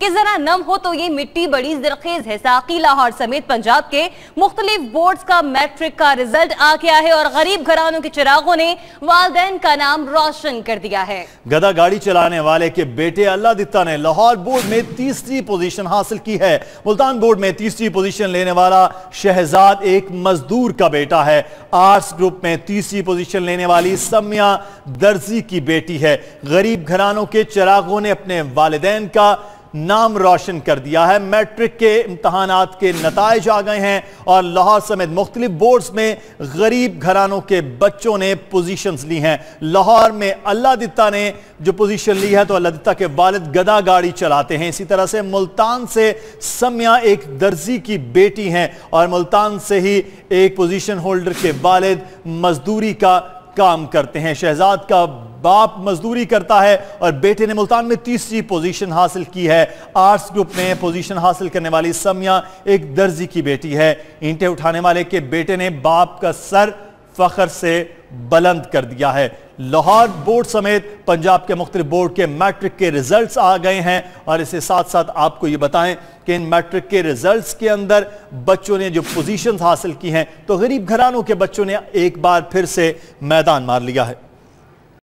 कि जरा नम हो तो ये मिट्टी बड़ी जरखेज है। साकी लाहौर समेत पंजाब के मुख्तलिफ़ बोर्ड्स का मैट्रिक का रिज़ल्ट आ गया है और गरीब घरानों के चिरागों ने वालदेन का नाम रोशन कर दिया है। गदा गाड़ी चलाने वाले के बेटे अल्लाह दित्ता ने लाहौर बोर्ड में तीसरी पोजीशन हासिल की है। मुल्तान बोर्ड में तीसरी पोजीशन लेने वाला शहजाद एक मजदूर का बेटा है। आर्ट्स ग्रुप में तीसरी पोजीशन लेने वाली समिया दर्जी की बेटी है। गरीब घरानों के चिरागों ने अपने वालदेन का नाम रोशन कर दिया है। मैट्रिक के इम्तहान के नतज आ गए हैं और लाहौर समेत मुख्तलिफ़ बोर्ड्स में गरीब घरानों के बच्चों ने पोजीशंस ली हैं। लाहौर में अल्लाह दित्ता ने जो पोजीशन ली है तो अल्लाह दित्ता के वालद गदा गाड़ी चलाते हैं। इसी तरह से मुल्तान से समिया एक दर्जी की बेटी हैं और मुल्तान से ही एक पोजीशन होल्डर के वालिद मजदूरी का काम करते हैं। शहजाद का बाप मजदूरी करता है और बेटे ने मुल्तान में तीसरी पोजीशन हासिल की है। आर्ट्स ग्रुप में पोजीशन हासिल करने वाली समिया एक दर्जी की बेटी है। ईंटें उठाने वाले के बेटे ने बाप का सर फखर से बुलंद कर दिया है। लाहौर बोर्ड समेत पंजाब के मुख्तलिफ़ बोर्ड के मैट्रिक के रिजल्ट्स आ गए हैं और इसके साथ साथ आपको ये बताएँ कि इन मैट्रिक के रिजल्ट्स के अंदर बच्चों ने जो पोजीशंस हासिल की हैं तो गरीब घरानों के बच्चों ने एक बार फिर से मैदान मार लिया है।